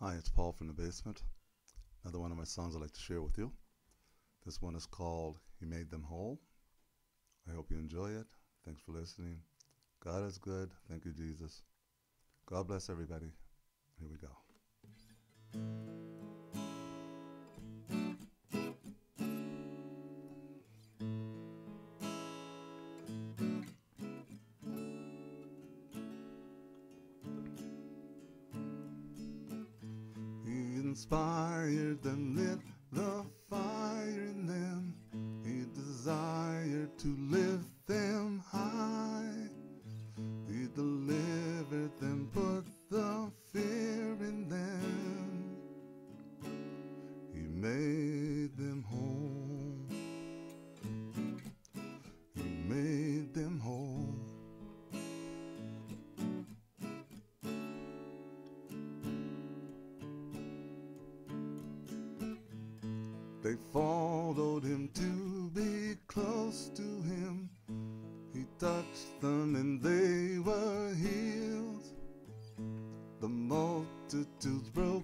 Hi, it's Paul from the basement. Another one of my songs I'd like to share with you. This one is called He Made Them Whole. I hope you enjoy it. Thanks for listening. God is good. Thank you, Jesus. God bless everybody. Here we go. Inspired them, lit They followed him to be close to him. He touched them and they were healed. The multitudes broke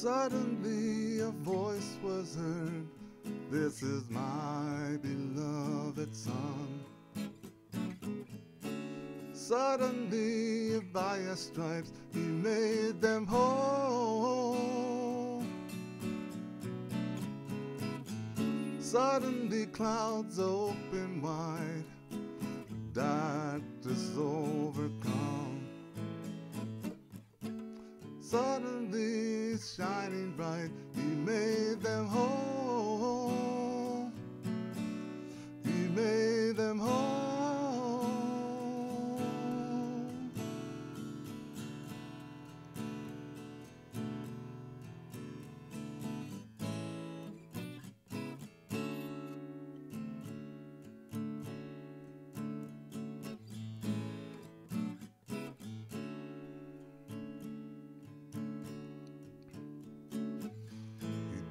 Suddenly a voice was heard. This is my beloved son. Suddenly by his stripes he made them whole. Suddenly clouds open wide, darkness overcome. Suddenly shining bright, he made them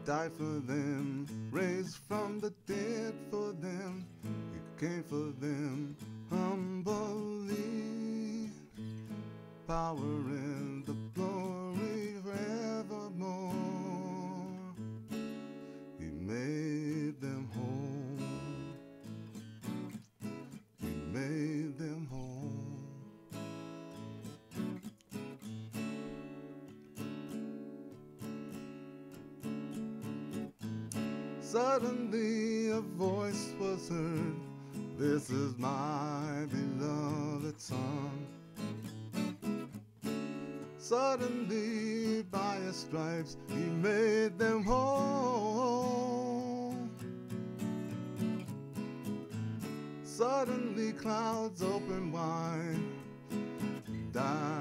died for them, raised from the dead for them. He came for them humbly. Power and Suddenly a voice was heard. This is my beloved son. Suddenly by his stripes he made them whole. Suddenly clouds open wide, darkness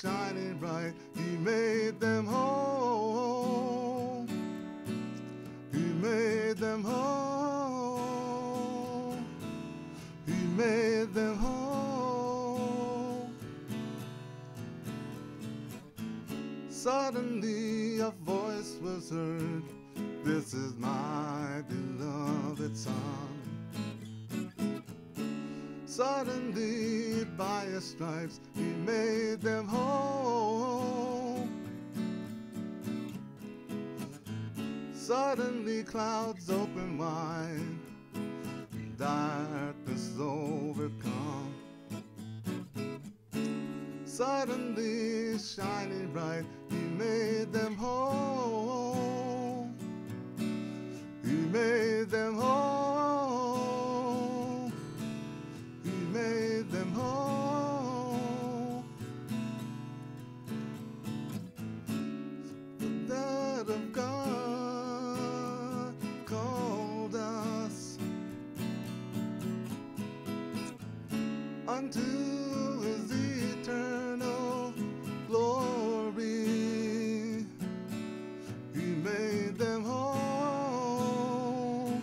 shining bright, he made them whole. He made them whole. He made them whole. Suddenly a voice was heard. This is my beloved son. Suddenly, by his stripes, he made them whole. Suddenly, clouds open wide, darkness overcome. Suddenly, shining bright, he made them whole. unto his eternal glory. He made them whole.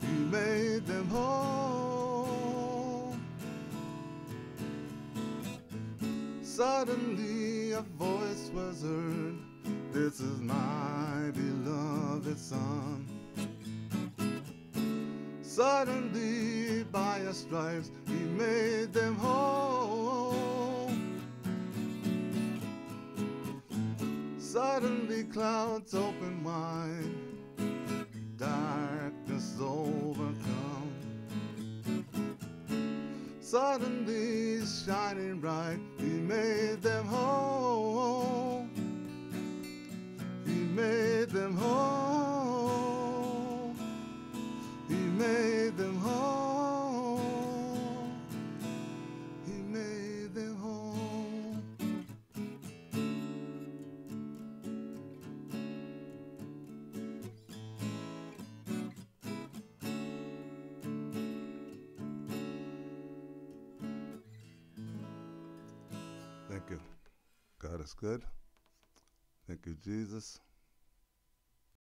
He made them whole. Suddenly a voice was heard. This is my beloved son. Suddenly by our stripes he made them whole. Suddenly clouds open wide, darkness overcome. Suddenly shining bright, he made them whole. God is good. Thank you, Jesus.